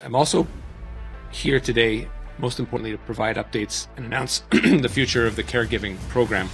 I'm also here today, most importantly, to provide updates and announce the future of the caregiving program.